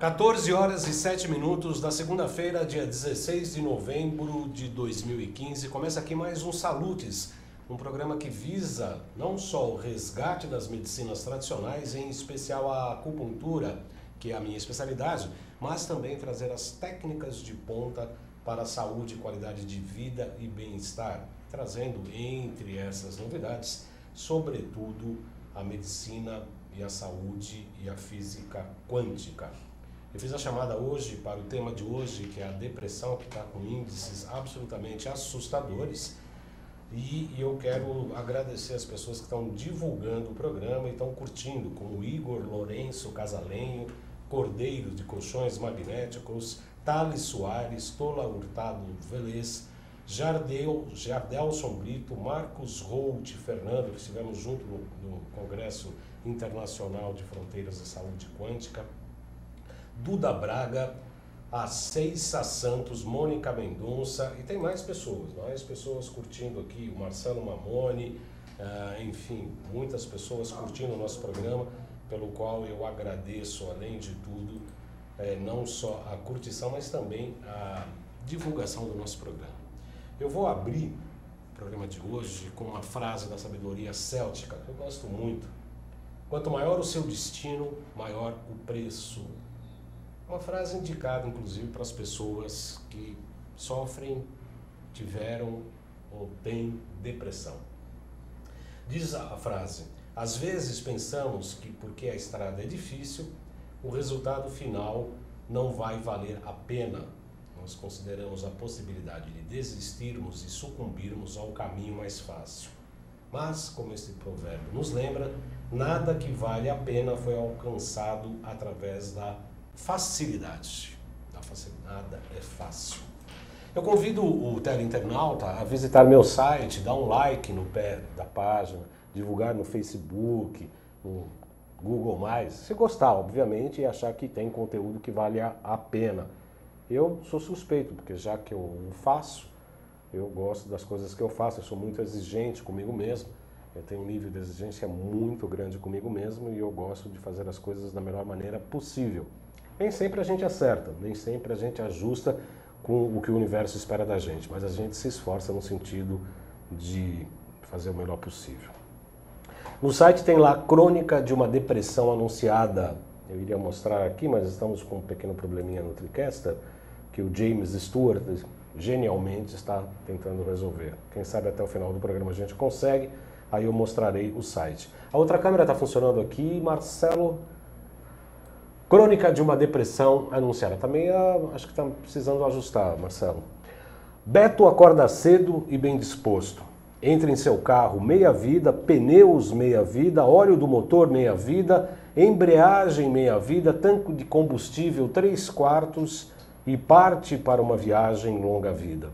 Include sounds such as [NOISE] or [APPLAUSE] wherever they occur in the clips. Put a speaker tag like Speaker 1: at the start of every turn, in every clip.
Speaker 1: 14 horas e 7 minutos da segunda-feira, dia 16 de novembro de 2015. Começa aqui mais um Salutes, um programa que visa não só o resgate das medicinas tradicionais, em especial a acupuntura, que é a minha especialidade, mas também trazer as técnicas de ponta para a saúde, qualidade de vida e bem-estar, trazendo entre essas novidades, sobretudo, a medicina e a saúde e a física quântica. Eu fiz a chamada hoje para o tema de hoje, que é a depressão, que está com índices absolutamente assustadores. E eu quero agradecer as pessoas que estão divulgando o programa e estão curtindo, como Igor Lourenço Casalenho, Cordeiro de Colchões Magnéticos, Thales Soares, Tola Hurtado Velez, Jardel, Jardelson Brito, Marcos Holt Fernando, que estivemos junto no, no Congresso Internacional de Fronteiras da Saúde Quântica, Duda Braga, a Ceissa Santos, Mônica Mendonça e tem mais pessoas, mais pessoas curtindo aqui, o Marcelo Mamone, uh, enfim, muitas pessoas curtindo o nosso programa, pelo qual eu agradeço, além de tudo, eh, não só a curtição, mas também a divulgação do nosso programa. Eu vou abrir o programa de hoje com uma frase da sabedoria céltica, que eu gosto muito. Quanto maior o seu destino, maior o preço uma frase indicada, inclusive, para as pessoas que sofrem, tiveram ou têm depressão. Diz a frase: às vezes pensamos que porque a estrada é difícil, o resultado final não vai valer a pena. Nós consideramos a possibilidade de desistirmos e sucumbirmos ao caminho mais fácil. Mas, como este provérbio nos lembra, nada que vale a pena foi alcançado através da facilidade. A nada é fácil. Eu convido o teleinternauta a visitar meu site, dar um like no pé da página, divulgar no Facebook, no Google+, se gostar, obviamente, e achar que tem conteúdo que vale a pena. Eu sou suspeito, porque já que eu faço, eu gosto das coisas que eu faço, eu sou muito exigente comigo mesmo, eu tenho um nível de exigência muito grande comigo mesmo e eu gosto de fazer as coisas da melhor maneira possível. Nem sempre a gente acerta, nem sempre a gente ajusta com o que o universo espera da gente, mas a gente se esforça no sentido de fazer o melhor possível. No site tem lá crônica de uma depressão anunciada. Eu iria mostrar aqui, mas estamos com um pequeno probleminha no TriCaster, que o James Stewart genialmente está tentando resolver. Quem sabe até o final do programa a gente consegue, aí eu mostrarei o site. A outra câmera está funcionando aqui, Marcelo. Crônica de uma depressão anunciada. Também ah, acho que está precisando ajustar, Marcelo. Beto acorda cedo e bem disposto. Entra em seu carro meia vida, pneus meia vida, óleo do motor meia vida, embreagem meia vida, tanque de combustível três quartos e parte para uma viagem longa vida.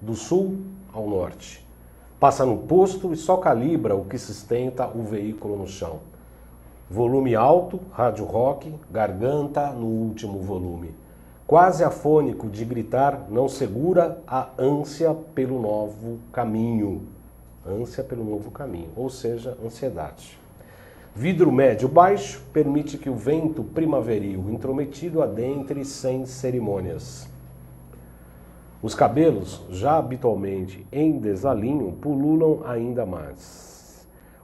Speaker 1: Do sul ao norte. Passa no posto e só calibra o que sustenta o veículo no chão. Volume alto, rádio rock, garganta no último volume. Quase afônico de gritar, não segura a ânsia pelo novo caminho. Ânsia pelo novo caminho, ou seja, ansiedade. Vidro médio baixo permite que o vento primaveril intrometido adentre sem cerimônias. Os cabelos, já habitualmente em desalinho, pululam ainda mais.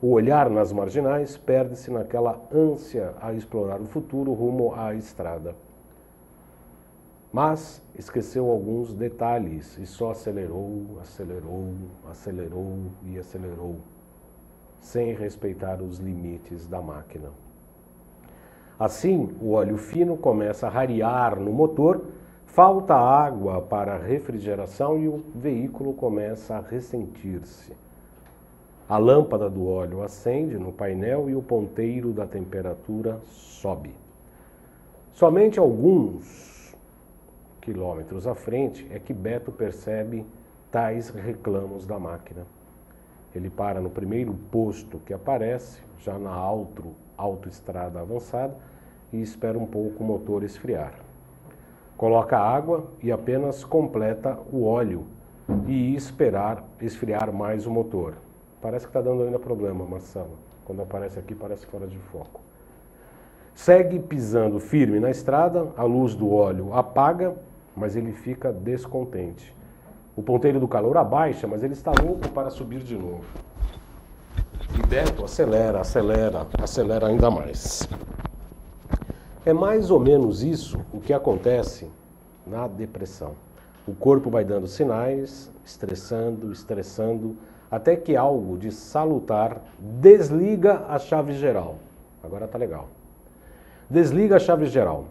Speaker 1: O olhar nas marginais perde-se naquela ânsia a explorar o futuro rumo à estrada. Mas esqueceu alguns detalhes e só acelerou, acelerou, acelerou e acelerou, sem respeitar os limites da máquina. Assim, o óleo fino começa a rarear no motor, falta água para refrigeração e o veículo começa a ressentir-se. A lâmpada do óleo acende no painel e o ponteiro da temperatura sobe. Somente alguns quilômetros à frente é que Beto percebe tais reclamos da máquina. Ele para no primeiro posto que aparece, já na auto, autoestrada avançada, e espera um pouco o motor esfriar. Coloca água e apenas completa o óleo e esperar esfriar mais o motor. Parece que está dando ainda problema, Marcelo. Quando aparece aqui, parece fora de foco. Segue pisando firme na estrada, a luz do óleo apaga, mas ele fica descontente. O ponteiro do calor abaixa, mas ele está louco para subir de novo. E Beto acelera, acelera, acelera ainda mais. É mais ou menos isso o que acontece na depressão. O corpo vai dando sinais, estressando, estressando, até que algo de salutar desliga a chave geral. Agora tá legal. Desliga a chave geral.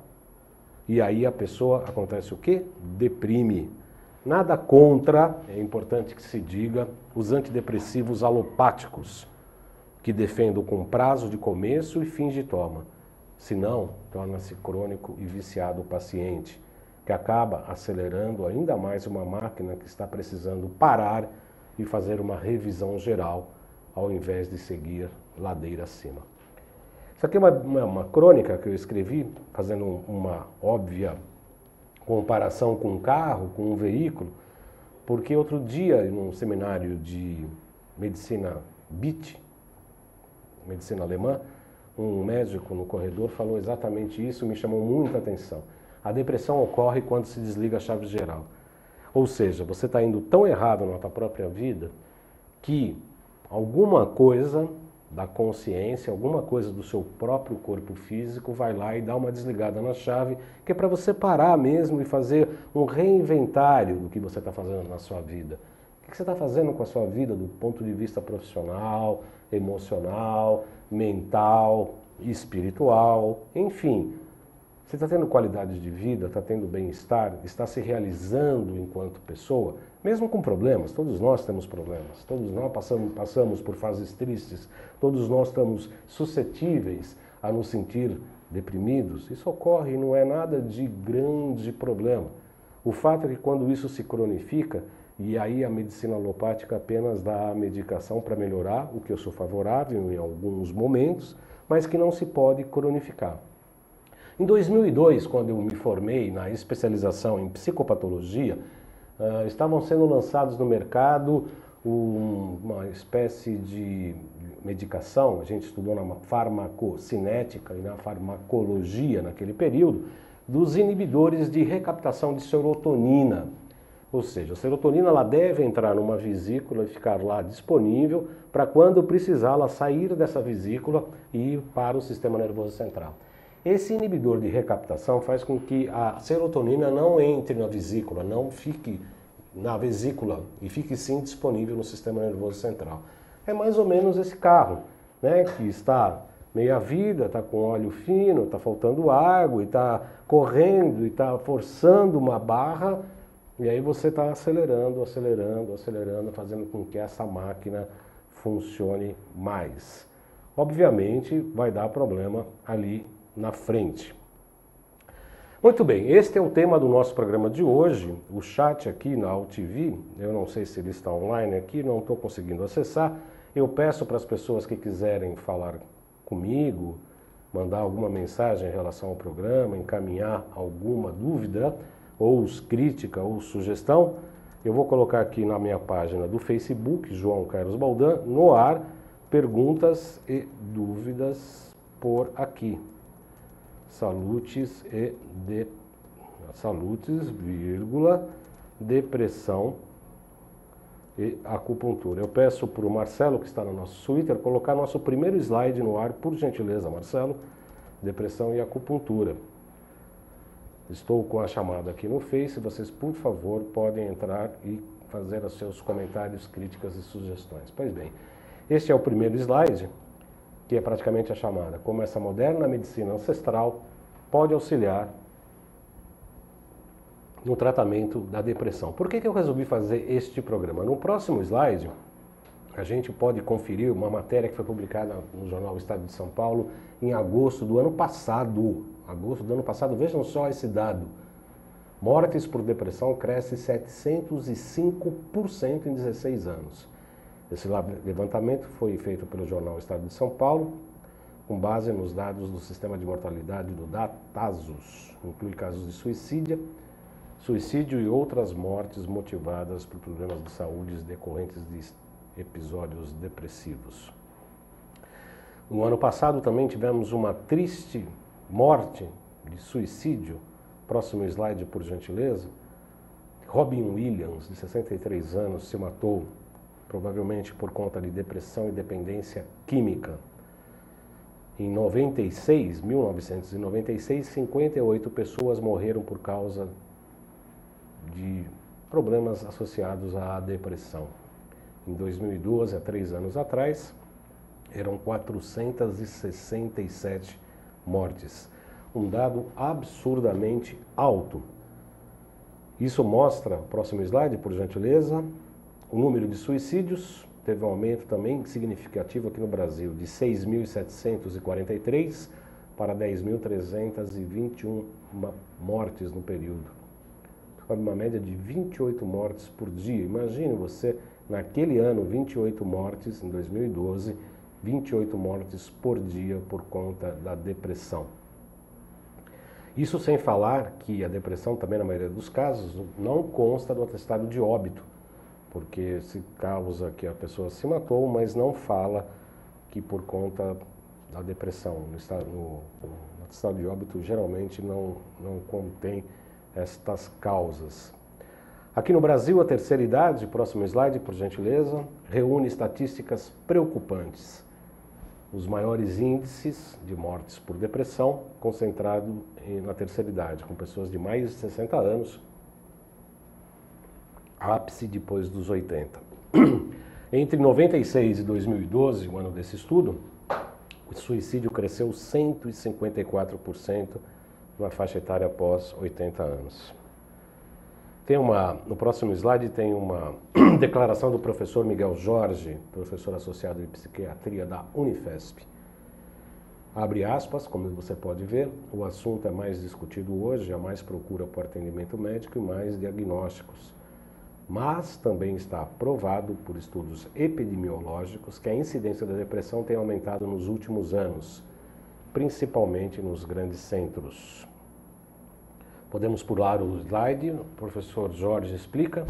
Speaker 1: E aí a pessoa acontece o quê? Deprime. Nada contra, é importante que se diga, os antidepressivos alopáticos, que defendem com prazo de começo e fim de toma. Senão, torna-se crônico e viciado o paciente, que acaba acelerando ainda mais uma máquina que está precisando parar e fazer uma revisão geral, ao invés de seguir ladeira acima. Isso aqui é uma, uma, uma crônica que eu escrevi, fazendo uma óbvia comparação com um carro, com um veículo, porque outro dia, num seminário de medicina BIT, medicina alemã, um médico no corredor falou exatamente isso, me chamou muita atenção. A depressão ocorre quando se desliga a chave geral. Ou seja, você está indo tão errado na tua própria vida que alguma coisa da consciência, alguma coisa do seu próprio corpo físico vai lá e dá uma desligada na chave, que é para você parar mesmo e fazer um reinventário do que você está fazendo na sua vida. O que você está fazendo com a sua vida do ponto de vista profissional, emocional, mental, espiritual, enfim. Você está tendo qualidade de vida, está tendo bem-estar, está se realizando enquanto pessoa, mesmo com problemas. Todos nós temos problemas, todos nós passamos, passamos por fases tristes, todos nós estamos suscetíveis a nos sentir deprimidos. Isso ocorre e não é nada de grande problema. O fato é que quando isso se cronifica, e aí a medicina alopática apenas dá a medicação para melhorar, o que eu sou favorável em alguns momentos, mas que não se pode cronificar. Em 2002, quando eu me formei na especialização em psicopatologia, uh, estavam sendo lançados no mercado um, uma espécie de medicação, a gente estudou na farmacocinética e na farmacologia naquele período, dos inibidores de recaptação de serotonina. Ou seja, a serotonina ela deve entrar numa vesícula e ficar lá disponível para quando precisá-la sair dessa vesícula e ir para o sistema nervoso central. Esse inibidor de recaptação faz com que a serotonina não entre na vesícula, não fique na vesícula e fique sim disponível no sistema nervoso central. É mais ou menos esse carro, né, que está meia vida, está com óleo fino, está faltando água, e está correndo, e está forçando uma barra, e aí você está acelerando, acelerando, acelerando, fazendo com que essa máquina funcione mais. Obviamente vai dar problema ali na frente. Muito bem, este é o tema do nosso programa de hoje. O chat aqui na UTV, eu não sei se ele está online aqui, não estou conseguindo acessar. Eu peço para as pessoas que quiserem falar comigo, mandar alguma mensagem em relação ao programa, encaminhar alguma dúvida, ou crítica ou sugestão, eu vou colocar aqui na minha página do Facebook, João Carlos Baldan, no ar, perguntas e dúvidas por aqui salutes e de salutes, vírgula, depressão e acupuntura. Eu peço para o Marcelo, que está no nosso Twitter, colocar nosso primeiro slide no ar, por gentileza, Marcelo, depressão e acupuntura. Estou com a chamada aqui no Face, vocês, por favor, podem entrar e fazer os seus comentários, críticas e sugestões. Pois bem, este é o primeiro slide, que é praticamente a chamada, como essa moderna medicina ancestral pode auxiliar no tratamento da depressão. Por que, que eu resolvi fazer este programa? No próximo slide, a gente pode conferir uma matéria que foi publicada no jornal Estado de São Paulo em agosto do ano passado. Agosto do ano passado, vejam só esse dado. Mortes por depressão cresce 705% em 16 anos. Esse levantamento foi feito pelo jornal Estado de São Paulo, com base nos dados do sistema de mortalidade do DATASUS. Inclui casos de suicídio, suicídio e outras mortes motivadas por problemas de saúde decorrentes de episódios depressivos. No ano passado também tivemos uma triste morte, de suicídio, próximo slide por gentileza, Robin Williams, de 63 anos, se matou provavelmente por conta de depressão e dependência química. Em 96, 1996, 58 pessoas morreram por causa de problemas associados à depressão. Em 2012, há três anos atrás, eram 467 mortes. Um dado absurdamente alto. Isso mostra, próximo slide, por gentileza, o número de suicídios teve um aumento também significativo aqui no Brasil, de 6.743 para 10.321 mortes no período. Uma média de 28 mortes por dia. Imagine você, naquele ano, 28 mortes, em 2012, 28 mortes por dia por conta da depressão. Isso sem falar que a depressão também, na maioria dos casos, não consta do atestado de óbito porque se causa que a pessoa se matou, mas não fala que por conta da depressão. No estado, no, no estado de óbito geralmente não, não contém estas causas. Aqui no Brasil, a terceira idade, próximo slide, por gentileza, reúne estatísticas preocupantes. Os maiores índices de mortes por depressão concentrado na terceira idade, com pessoas de mais de 60 anos, ápice depois dos 80. [CLEARS THROAT] Entre 96 e 2012, o ano desse estudo, o suicídio cresceu 154% na faixa etária após 80 anos. Tem uma, no próximo slide tem uma [CLEARS THROAT] declaração do professor Miguel Jorge, professor associado de psiquiatria da Unifesp. Abre aspas, como você pode ver, o assunto é mais discutido hoje, há mais procura por atendimento médico e mais diagnósticos mas também está provado por estudos epidemiológicos que a incidência da depressão tem aumentado nos últimos anos, principalmente nos grandes centros. Podemos pular o slide, o professor Jorge explica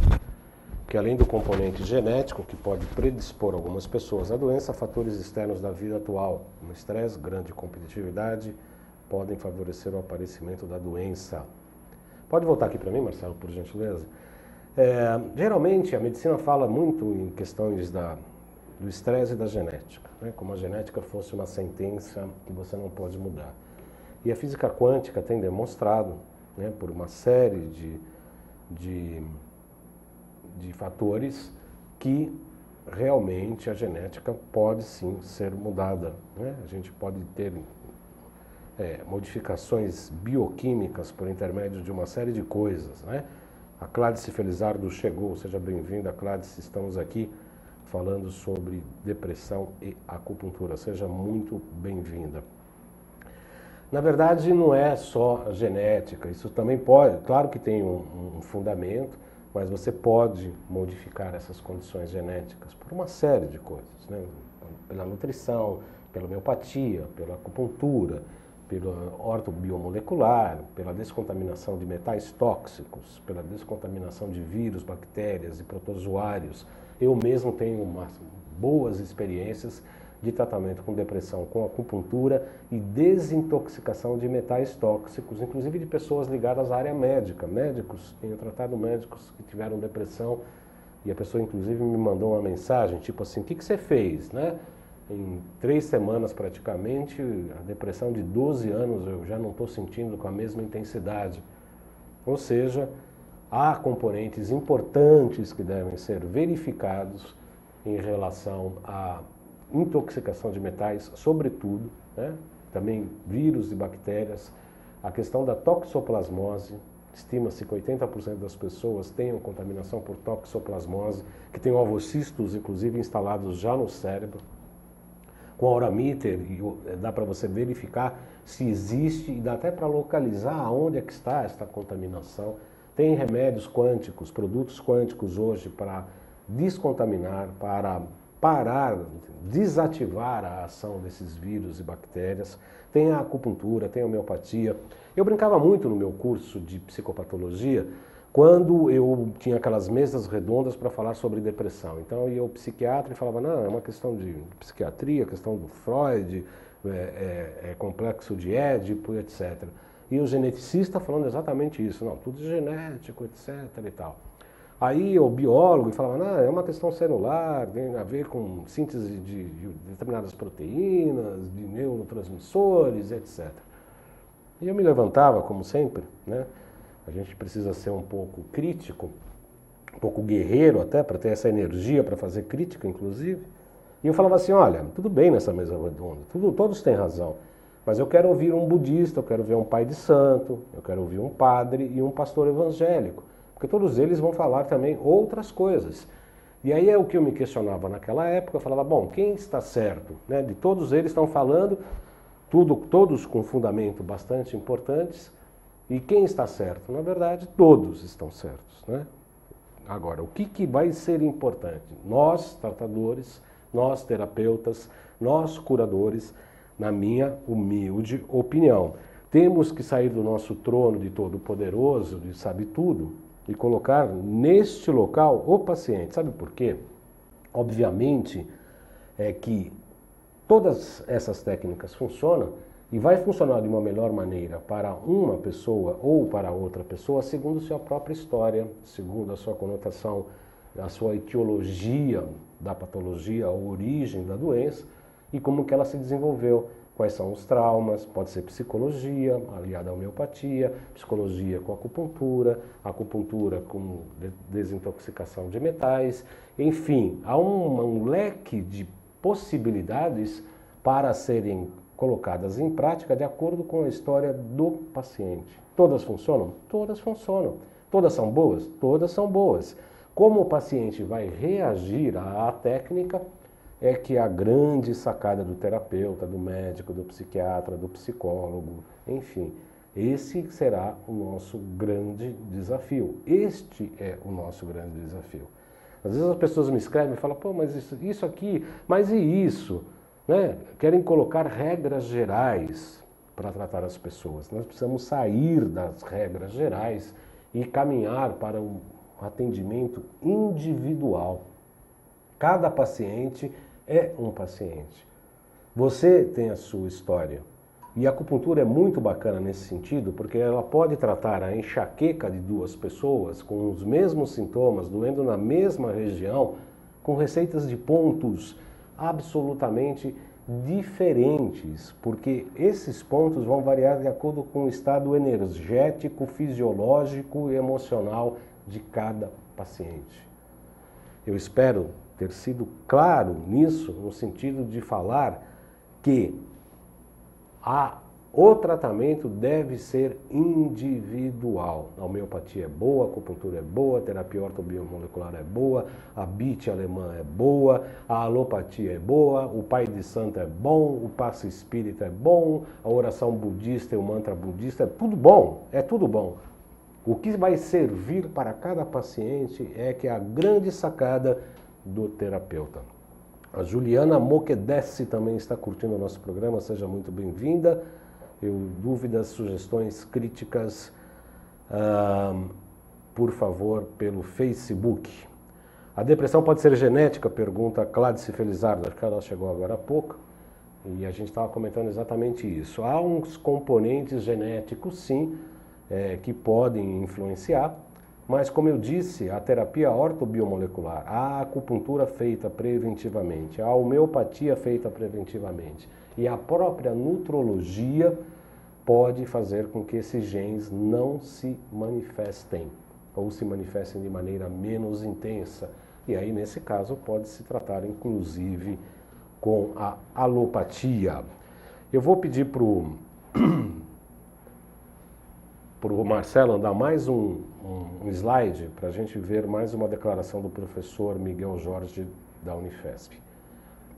Speaker 1: que além do componente genético que pode predispor algumas pessoas à doença, fatores externos da vida atual, como estresse, grande competitividade, podem favorecer o aparecimento da doença. Pode voltar aqui para mim, Marcelo, por gentileza? É, geralmente a medicina fala muito em questões da, do estresse e da genética, né? como a genética fosse uma sentença que você não pode mudar. E a física quântica tem demonstrado, né, por uma série de, de, de fatores, que realmente a genética pode sim ser mudada. Né? A gente pode ter é, modificações bioquímicas por intermédio de uma série de coisas. Né? A Cládice Felizardo chegou, seja bem-vinda, Cládice. Estamos aqui falando sobre depressão e acupuntura. Seja muito bem-vinda. Na verdade, não é só genética, isso também pode, claro que tem um, um fundamento, mas você pode modificar essas condições genéticas por uma série de coisas, né? pela nutrição, pela homeopatia, pela acupuntura, pela ortobiomolecular, pela descontaminação de metais tóxicos, pela descontaminação de vírus, bactérias e protozoários. Eu mesmo tenho umas boas experiências de tratamento com depressão com acupuntura e desintoxicação de metais tóxicos, inclusive de pessoas ligadas à área médica. Médicos, tenho tratado médicos que tiveram depressão e a pessoa inclusive me mandou uma mensagem, tipo assim, o que, que você fez, né? Em três semanas praticamente, a depressão de 12 anos eu já não estou sentindo com a mesma intensidade. Ou seja, há componentes importantes que devem ser verificados em relação à intoxicação de metais, sobretudo, né? também vírus e bactérias, a questão da toxoplasmose, estima-se que 80% das pessoas tenham contaminação por toxoplasmose, que tem ovocistos, inclusive, instalados já no cérebro com a Aurameter eh, dá para você verificar se existe e dá até para localizar aonde é que está esta contaminação. Tem remédios quânticos, produtos quânticos hoje para descontaminar, para parar, desativar a ação desses vírus e bactérias. Tem a acupuntura, tem a homeopatia. Eu brincava muito no meu curso de psicopatologia quando eu tinha aquelas mesas redondas para falar sobre depressão. Então ia o psiquiatra e falava, não, é uma questão de psiquiatria, questão do Freud, é, é, é complexo de Édipo, etc. E o geneticista falando exatamente isso, não, tudo genético, etc. e tal. Aí o biólogo falava, não, é uma questão celular, tem a ver com síntese de, de determinadas proteínas, de neurotransmissores, etc. E eu me levantava, como sempre, né? A gente precisa ser um pouco crítico, um pouco guerreiro até, para ter essa energia para fazer crítica, inclusive. E eu falava assim, olha, tudo bem nessa mesa redonda, tudo, todos têm razão, mas eu quero ouvir um budista, eu quero ver um pai de santo, eu quero ouvir um padre e um pastor evangélico, porque todos eles vão falar também outras coisas. E aí é o que eu me questionava naquela época, eu falava, bom, quem está certo? Né? De todos eles estão falando, tudo, todos com fundamento bastante importantes, e quem está certo? Na verdade, todos estão certos. Né? Agora, o que, que vai ser importante? Nós, tratadores, nós, terapeutas, nós, curadores, na minha humilde opinião, temos que sair do nosso trono de todo-poderoso, de sabe tudo, e colocar neste local o paciente. Sabe por quê? Obviamente é que todas essas técnicas funcionam e vai funcionar de uma melhor maneira para uma pessoa ou para outra pessoa segundo sua própria história, segundo a sua conotação, a sua etiologia da patologia, a origem da doença e como que ela se desenvolveu, quais são os traumas, pode ser psicologia, aliada à homeopatia, psicologia com acupuntura, acupuntura com desintoxicação de metais, enfim, há um, um leque de possibilidades para serem colocadas em prática de acordo com a história do paciente. Todas funcionam? Todas funcionam. Todas são boas? Todas são boas. Como o paciente vai reagir à técnica é que a grande sacada do terapeuta, do médico, do psiquiatra, do psicólogo, enfim, esse será o nosso grande desafio. Este é o nosso grande desafio. Às vezes as pessoas me escrevem e falam, pô, mas isso, isso aqui, mas e isso? Né? Querem colocar regras gerais para tratar as pessoas. Nós precisamos sair das regras gerais e caminhar para um atendimento individual. Cada paciente é um paciente. Você tem a sua história. E a acupuntura é muito bacana nesse sentido, porque ela pode tratar a enxaqueca de duas pessoas com os mesmos sintomas, doendo na mesma região, com receitas de pontos absolutamente diferentes, porque esses pontos vão variar de acordo com o estado energético, fisiológico e emocional de cada paciente. Eu espero ter sido claro nisso, no sentido de falar que a o tratamento deve ser individual. A homeopatia é boa, a acupuntura é boa, a terapia ortobiomolecular é boa, a BIT alemã é boa, a alopatia é boa, o pai de santo é bom, o passo espírita é bom, a oração budista e o mantra budista é tudo bom, é tudo bom. O que vai servir para cada paciente é que é a grande sacada do terapeuta. A Juliana Moquedessi também está curtindo o nosso programa, seja muito bem-vinda. Eu, dúvidas, sugestões, críticas, por favor, pelo Facebook. A depressão pode ser genética? Pergunta Cladice Felizardo, acho que ela chegou agora há pouco. E a gente estava comentando exatamente isso. Há uns componentes genéticos, sim, é, que podem influenciar, mas como eu disse, a terapia ortobiomolecular, a acupuntura feita preventivamente, a homeopatia feita preventivamente e a própria nutrologia pode fazer com que esses genes não se manifestem ou se manifestem de maneira menos intensa. E aí, nesse caso, pode se tratar inclusive com a alopatia. Eu vou pedir para [CLEARS THROAT] o Marcelo dar mais um, um slide para a gente ver mais uma declaração do professor Miguel Jorge da Unifesp.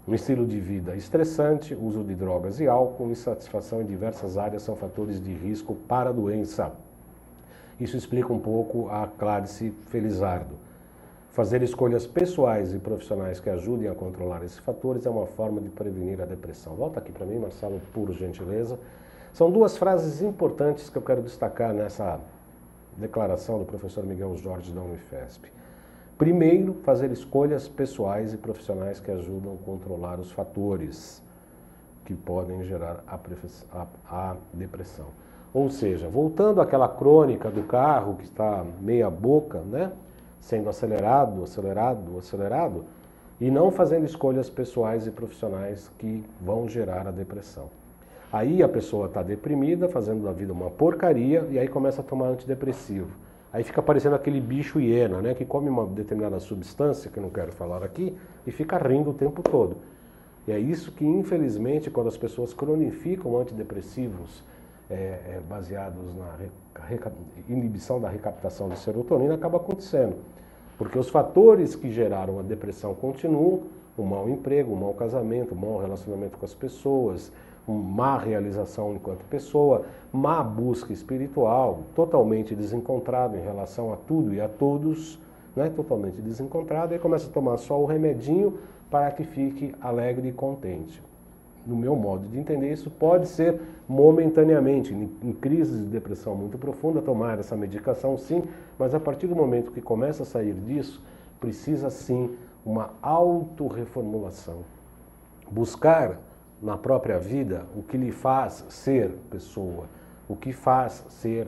Speaker 1: Um estilo de vida estressante, uso de drogas e álcool, insatisfação em diversas áreas são fatores de risco para a doença. Isso explica um pouco a Clarice Felizardo. Fazer escolhas pessoais e profissionais que ajudem a controlar esses fatores é uma forma de prevenir a depressão. Volta aqui para mim, Marcelo, por gentileza. São duas frases importantes que eu quero destacar nessa, declaração do professor Miguel Jorge da Unifesp. Primeiro, fazer escolhas pessoais e profissionais que ajudam a controlar os fatores que podem gerar a, a, a depressão. Ou seja, voltando àquela crônica do carro que está meia boca, né? sendo acelerado, acelerado, acelerado, e não fazendo escolhas pessoais e profissionais que vão gerar a depressão. Aí a pessoa está deprimida, fazendo da vida uma porcaria, e aí começa a tomar antidepressivo. Aí fica parecendo aquele bicho hiena, né, que come uma determinada substância, que eu não quero falar aqui, e fica rindo o tempo todo. E é isso que, infelizmente, quando as pessoas cronificam antidepressivos é, é, baseados na inibição da recaptação de serotonina, acaba acontecendo. Porque os fatores que geraram a depressão continuam, o mau emprego, o mau casamento, o mau relacionamento com as pessoas, má realização enquanto pessoa, má busca espiritual, totalmente desencontrado em relação a tudo e a todos, né? totalmente desencontrado, e começa a tomar só o remedinho para que fique alegre e contente. No meu modo de entender, isso pode ser momentaneamente, em crises de depressão muito profunda, tomar essa medicação sim, mas a partir do momento que começa a sair disso, precisa sim uma autorreformulação. Buscar na própria vida o que lhe faz ser pessoa, o que faz ser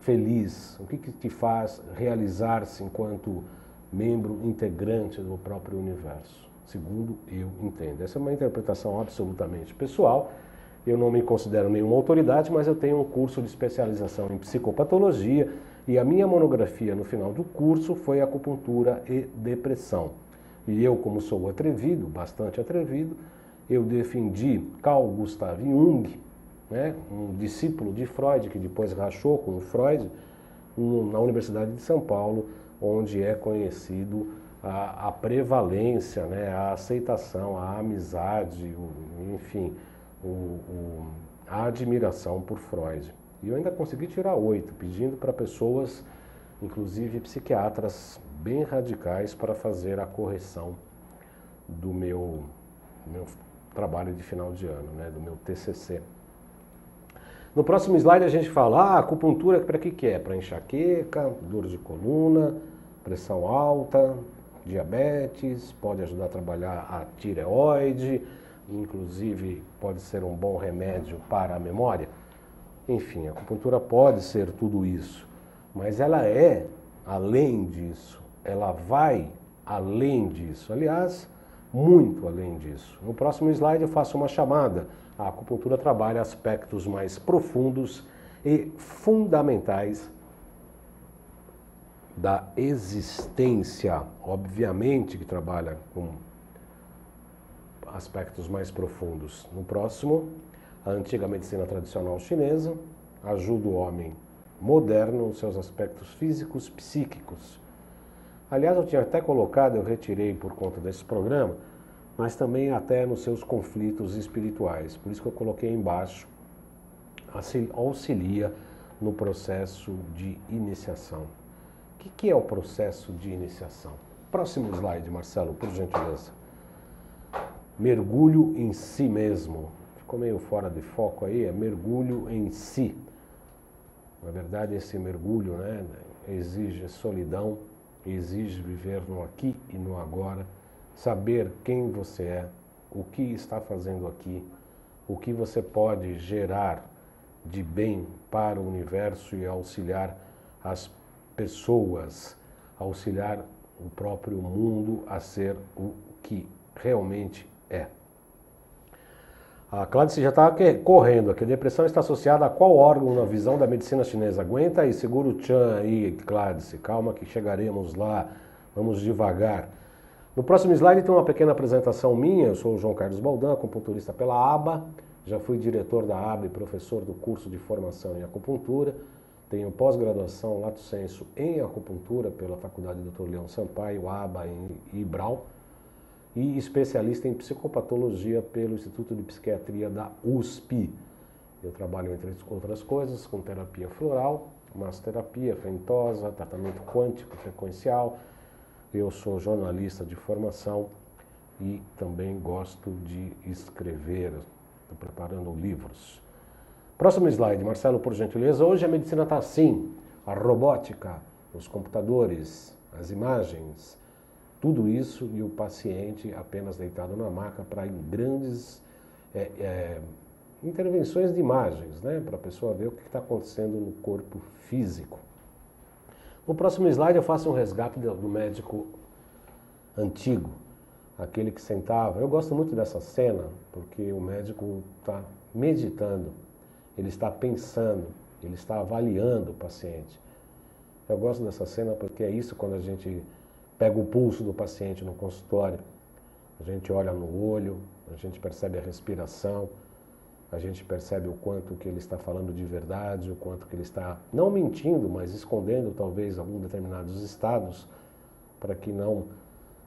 Speaker 1: feliz, o que, que te faz realizar-se enquanto membro integrante do próprio universo, segundo eu entendo. Essa é uma interpretação absolutamente pessoal. Eu não me considero nenhuma autoridade, mas eu tenho um curso de especialização em psicopatologia e a minha monografia no final do curso foi acupuntura e depressão. E eu, como sou atrevido, bastante atrevido, eu defendi Carl Gustav Jung, né, um discípulo de Freud, que depois rachou com o Freud, na Universidade de São Paulo, onde é conhecido a, a prevalência, né, a aceitação, a amizade, o, enfim, o, o, a admiração por Freud. E eu ainda consegui tirar oito, pedindo para pessoas, inclusive psiquiatras bem radicais, para fazer a correção do meu, meu trabalho de final de ano, né, do meu TCC. No próximo slide a gente fala, ah, acupuntura para que, que é? Para enxaqueca, dor de coluna, pressão alta, diabetes, pode ajudar a trabalhar a tireoide, inclusive pode ser um bom remédio para a memória. Enfim, a acupuntura pode ser tudo isso, mas ela é além disso, ela vai além disso. Aliás, muito além disso. No próximo slide eu faço uma chamada. A acupuntura trabalha aspectos mais profundos e fundamentais da existência, obviamente que trabalha com aspectos mais profundos. No próximo, a antiga medicina tradicional chinesa ajuda o homem moderno nos seus aspectos físicos, psíquicos Aliás, eu tinha até colocado, eu retirei por conta desse programa, mas também até nos seus conflitos espirituais. Por isso que eu coloquei embaixo, auxilia no processo de iniciação. O que, que é o processo de iniciação? Próximo slide, Marcelo, por gentileza. Mergulho em si mesmo. Ficou meio fora de foco aí, é mergulho em si. Na verdade, esse mergulho né, exige solidão, exige viver no aqui e no agora, saber quem você é, o que está fazendo aqui, o que você pode gerar de bem para o universo e auxiliar as pessoas, auxiliar o próprio mundo a ser o que realmente é. A Cláudia já está correndo aqui. A depressão está associada a qual órgão na visão da medicina chinesa? Aguenta aí, segura o Chan aí, Cláudia. Calma que chegaremos lá. Vamos devagar. No próximo slide tem uma pequena apresentação minha. Eu sou o João Carlos Baldan, acupunturista pela ABA. Já fui diretor da ABA e professor do curso de formação em acupuntura. Tenho pós-graduação Lato Senso em acupuntura pela Faculdade Dr. Leão Sampaio, ABA em Ibral e especialista em psicopatologia pelo Instituto de Psiquiatria da USP. Eu trabalho, entre outras coisas, com terapia floral, massoterapia, fentosa, tratamento quântico frequencial. Eu sou jornalista de formação e também gosto de escrever, estou preparando livros. Próximo slide, Marcelo, por gentileza. Hoje a medicina está assim. a robótica, os computadores, as imagens, tudo isso e o paciente apenas deitado na maca para grandes é, é, intervenções de imagens, né, para a pessoa ver o que está acontecendo no corpo físico. No próximo slide eu faço um resgate do médico antigo, aquele que sentava. Eu gosto muito dessa cena porque o médico está meditando, ele está pensando, ele está avaliando o paciente. Eu gosto dessa cena porque é isso quando a gente pega o pulso do paciente no consultório. A gente olha no olho, a gente percebe a respiração, a gente percebe o quanto que ele está falando de verdade, o quanto que ele está não mentindo, mas escondendo talvez alguns determinados estados para que não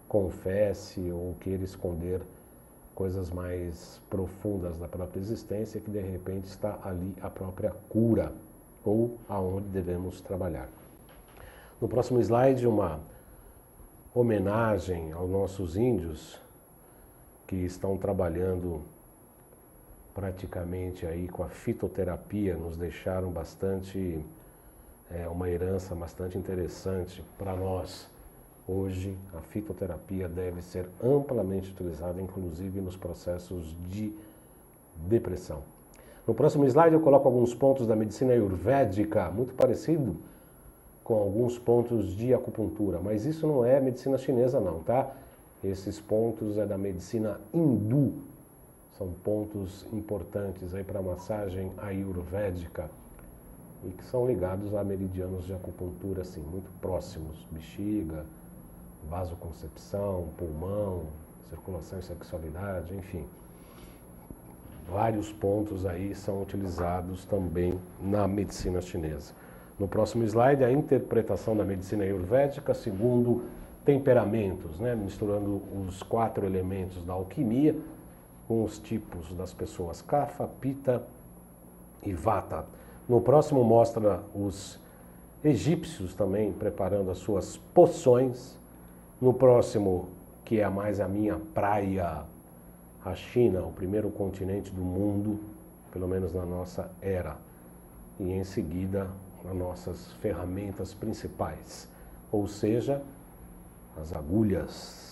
Speaker 1: confesse ou queira esconder coisas mais profundas da própria existência que de repente está ali a própria cura ou aonde devemos trabalhar. No próximo slide, uma homenagem aos nossos índios que estão trabalhando praticamente aí com a fitoterapia, nos deixaram bastante, é, uma herança bastante interessante para nós. Hoje, a fitoterapia deve ser amplamente utilizada, inclusive nos processos de depressão. No próximo slide, eu coloco alguns pontos da medicina ayurvédica, muito parecido com alguns pontos de acupuntura, mas isso não é medicina chinesa, não, tá? Esses pontos é da medicina hindu, são pontos importantes aí para massagem ayurvédica e que são ligados a meridianos de acupuntura assim muito próximos, bexiga, vasoconcepção, pulmão, circulação e sexualidade, enfim. Vários pontos aí são utilizados também na medicina chinesa. No próximo slide, a interpretação da medicina ayurvédica segundo temperamentos, né? misturando os quatro elementos da alquimia, com os tipos das pessoas Kapha, Pita e Vata. No próximo mostra os egípcios também preparando as suas poções. No próximo, que é mais a minha praia, a China, o primeiro continente do mundo, pelo menos na nossa era. E em seguida, as nossas ferramentas principais, ou seja, as agulhas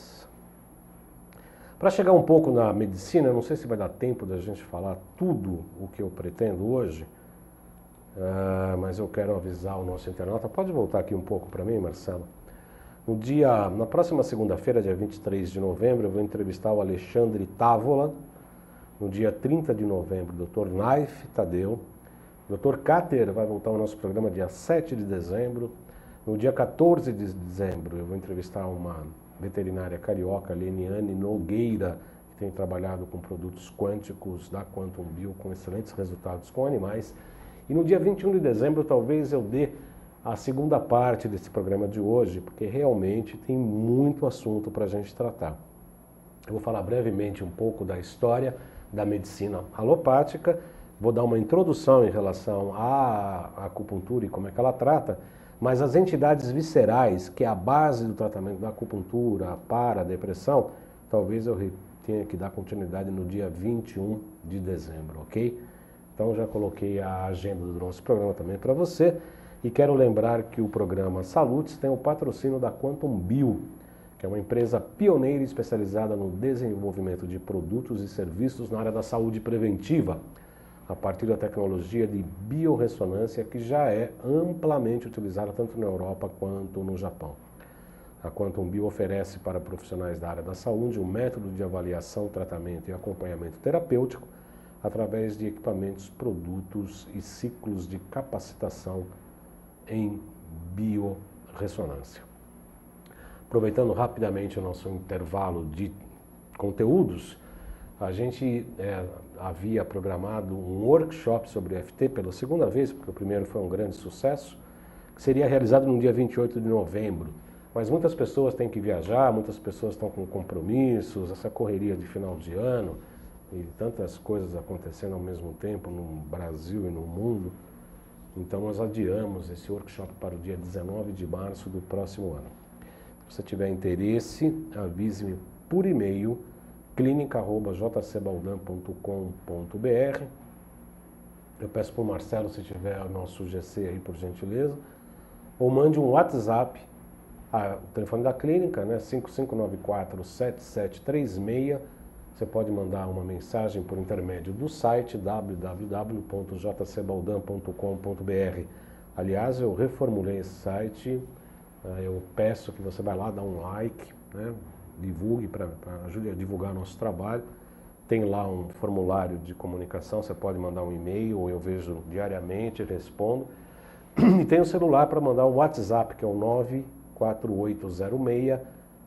Speaker 1: para chegar um pouco na medicina, não sei se vai dar tempo da gente falar tudo o que eu pretendo hoje, uh, mas eu quero avisar o nosso internauta. Pode voltar aqui um pouco para mim, Marcelo? No dia, na próxima segunda-feira, dia 23 de novembro, eu vou entrevistar o Alexandre Távola. No dia 30 de novembro, o Dr. Naif Tadeu. Dr. Cáter vai voltar ao nosso programa dia 7 de dezembro. No dia 14 de dezembro, eu vou entrevistar uma veterinária carioca Leniane Nogueira, que tem trabalhado com produtos quânticos da Quantum Bio com excelentes resultados com animais. E no dia 21 de dezembro talvez eu dê a segunda parte desse programa de hoje, porque realmente tem muito assunto para a gente tratar. Eu vou falar brevemente um pouco da história da medicina alopática, vou dar uma introdução em relação à acupuntura e como é que ela trata, mas as entidades viscerais, que é a base do tratamento da acupuntura para a depressão, talvez eu tenha que dar continuidade no dia 21 de dezembro, ok? Então já coloquei a agenda do nosso programa também para você. E quero lembrar que o programa Salutes tem o patrocínio da Quantum Bio, que é uma empresa pioneira especializada no desenvolvimento de produtos e serviços na área da saúde preventiva a partir da tecnologia de biorressonância que já é amplamente utilizada tanto na Europa quanto no Japão. A Quantum Bio oferece para profissionais da área da saúde um método de avaliação, tratamento e acompanhamento terapêutico através de equipamentos, produtos e ciclos de capacitação em biorressonância. Aproveitando rapidamente o nosso intervalo de conteúdos, a gente é, havia programado um workshop sobre FT pela segunda vez, porque o primeiro foi um grande sucesso, que seria realizado no dia 28 de novembro. Mas muitas pessoas têm que viajar, muitas pessoas estão com compromissos, essa correria de final de ano e tantas coisas acontecendo ao mesmo tempo no Brasil e no mundo. Então nós adiamos esse workshop para o dia 19 de março do próximo ano. Se você tiver interesse, avise-me por e-mail clínica.jcbaldan.com.br. Eu peço para o Marcelo, se tiver o nosso GC aí, por gentileza. ou mande um WhatsApp, o telefone da clínica, né, 5594-7736. Você pode mandar uma mensagem por intermédio do site www.jcbaldan.com.br. Aliás, eu reformulei esse site, ah, eu peço que você vá lá, dá um like, né, divulgue para ajude a divulgar nosso trabalho. Tem lá um formulário de comunicação, você pode mandar um e-mail, eu vejo diariamente, respondo. [CLEARS THROAT] E tem o um celular para mandar um WhatsApp, que é o 94806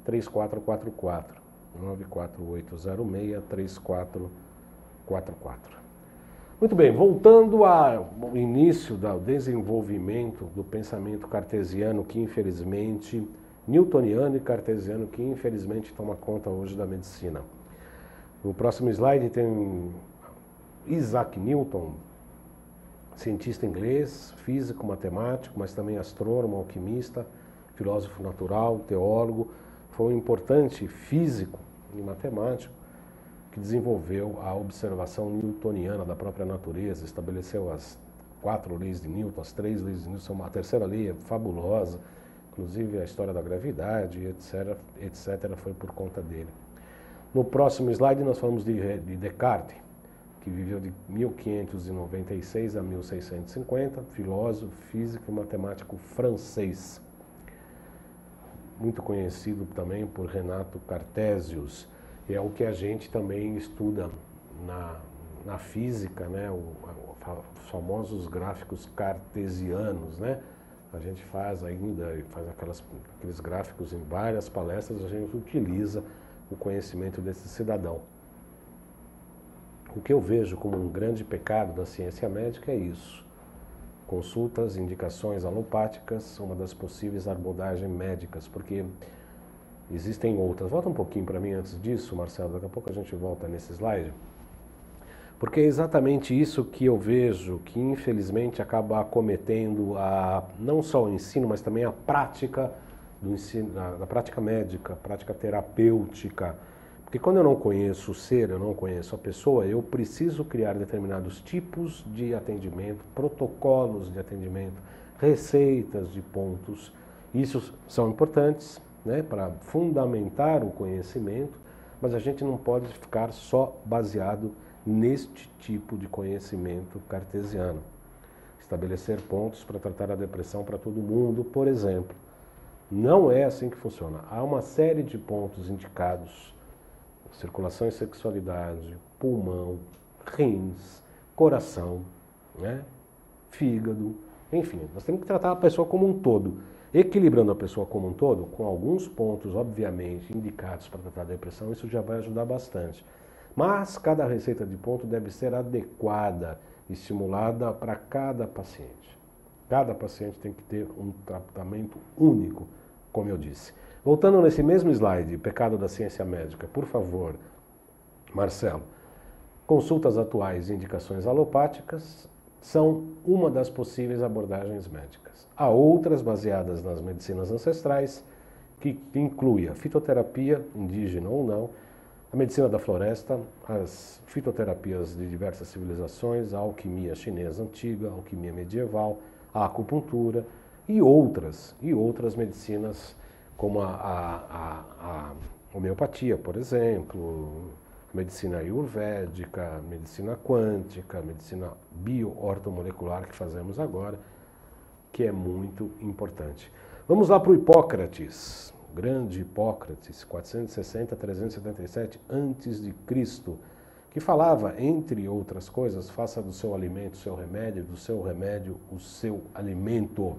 Speaker 1: 3444. 94806 3444. Muito bem, voltando ao início do desenvolvimento do pensamento cartesiano, que infelizmente, newtoniano e cartesiano, que infelizmente toma conta hoje da medicina. No próximo slide tem Isaac Newton, cientista inglês, físico, matemático, mas também astrônomo, alquimista, filósofo natural, teólogo, foi um importante físico e matemático que desenvolveu a observação newtoniana da própria natureza, estabeleceu as quatro leis de Newton, as três leis de Newton, a terceira lei é fabulosa, inclusive a história da gravidade, etc., etc., foi por conta dele. No próximo slide nós falamos de, de Descartes, que viveu de 1596 a 1650, filósofo, físico e matemático francês. Muito conhecido também por Renato Cartesius é o que a gente também estuda na, na física, né? O, os famosos gráficos cartesianos, né? A gente faz ainda, faz aquelas, aqueles gráficos em várias palestras, a gente utiliza o conhecimento desse cidadão. O que eu vejo como um grande pecado da ciência médica é isso. Consultas, indicações alopáticas uma das possíveis abordagens médicas, porque Existem outras. Volta um pouquinho para mim antes disso, Marcelo, daqui a pouco a gente volta nesse slide. Porque é exatamente isso que eu vejo que infelizmente acaba acometendo a, não só o ensino, mas também a prática do ensino, da, da prática médica, prática terapêutica. Porque quando eu não conheço o ser, eu não conheço a pessoa, eu preciso criar determinados tipos de atendimento, protocolos de atendimento, receitas de pontos. Isso são importantes, né, para fundamentar o conhecimento, mas a gente não pode ficar só baseado neste tipo de conhecimento cartesiano. Estabelecer pontos para tratar a depressão para todo mundo, por exemplo. Não é assim que funciona. Há uma série de pontos indicados: circulação e sexualidade, pulmão, rins, coração, né? fígado, enfim, nós temos que tratar a pessoa como um todo. Equilibrando a pessoa como um todo, com alguns pontos, obviamente, indicados para tratar a depressão, isso já vai ajudar bastante. Mas cada receita de ponto deve ser adequada, estimulada para cada paciente. Cada paciente tem que ter um tratamento único, como eu disse. Voltando nesse mesmo slide, pecado da ciência médica, por favor, Marcelo. Consultas atuais e indicações alopáticas são uma das possíveis abordagens médicas. Há outras baseadas nas medicinas ancestrais, que inclui a fitoterapia, indígena ou não, a medicina da floresta, as fitoterapias de diversas civilizações, a alquimia chinesa antiga, a alquimia medieval, a acupuntura e outras, e outras medicinas como a, a, a, a homeopatia, por exemplo, a medicina ayurvédica, a medicina quântica, a medicina bio-ortomolecular que fazemos agora que é muito importante. Vamos lá para o Hipócrates, grande Hipócrates, 460 377 antes de Cristo, que falava, entre outras coisas, faça do seu alimento o seu remédio, do seu remédio o seu alimento.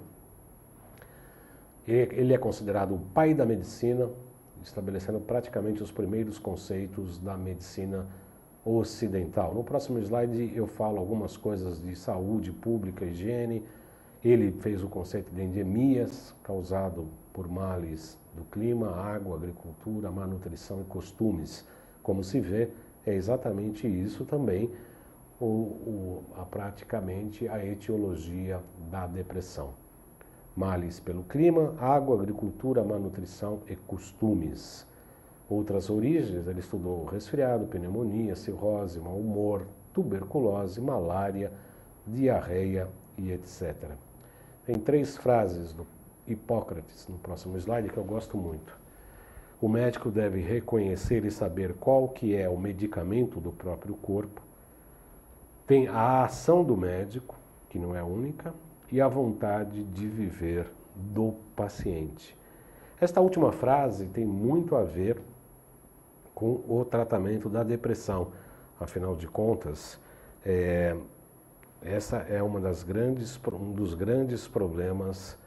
Speaker 1: Ele é considerado o pai da medicina, estabelecendo praticamente os primeiros conceitos da medicina ocidental. No próximo slide eu falo algumas coisas de saúde pública, higiene, ele fez o conceito de endemias causado por males do clima, água, agricultura, má nutrição e costumes. Como se vê, é exatamente isso também o, o, a, praticamente a etiologia da depressão. Males pelo clima, água, agricultura, má nutrição e costumes. Outras origens, ele estudou resfriado, pneumonia, cirrose, mau humor, tuberculose, malária, diarreia e etc. Tem três frases do Hipócrates, no próximo slide, que eu gosto muito. O médico deve reconhecer e saber qual que é o medicamento do próprio corpo. Tem a ação do médico, que não é única, e a vontade de viver do paciente. Esta última frase tem muito a ver com o tratamento da depressão. Afinal de contas, é, essa é uma das grandes, um dos grandes problemas